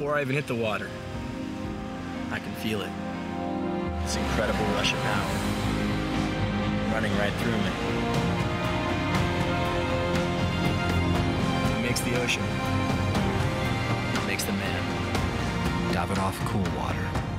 before I even hit the water. I can feel it. This incredible rush of power running right through me. It makes the ocean. It makes the man. Davidoff Cool Water.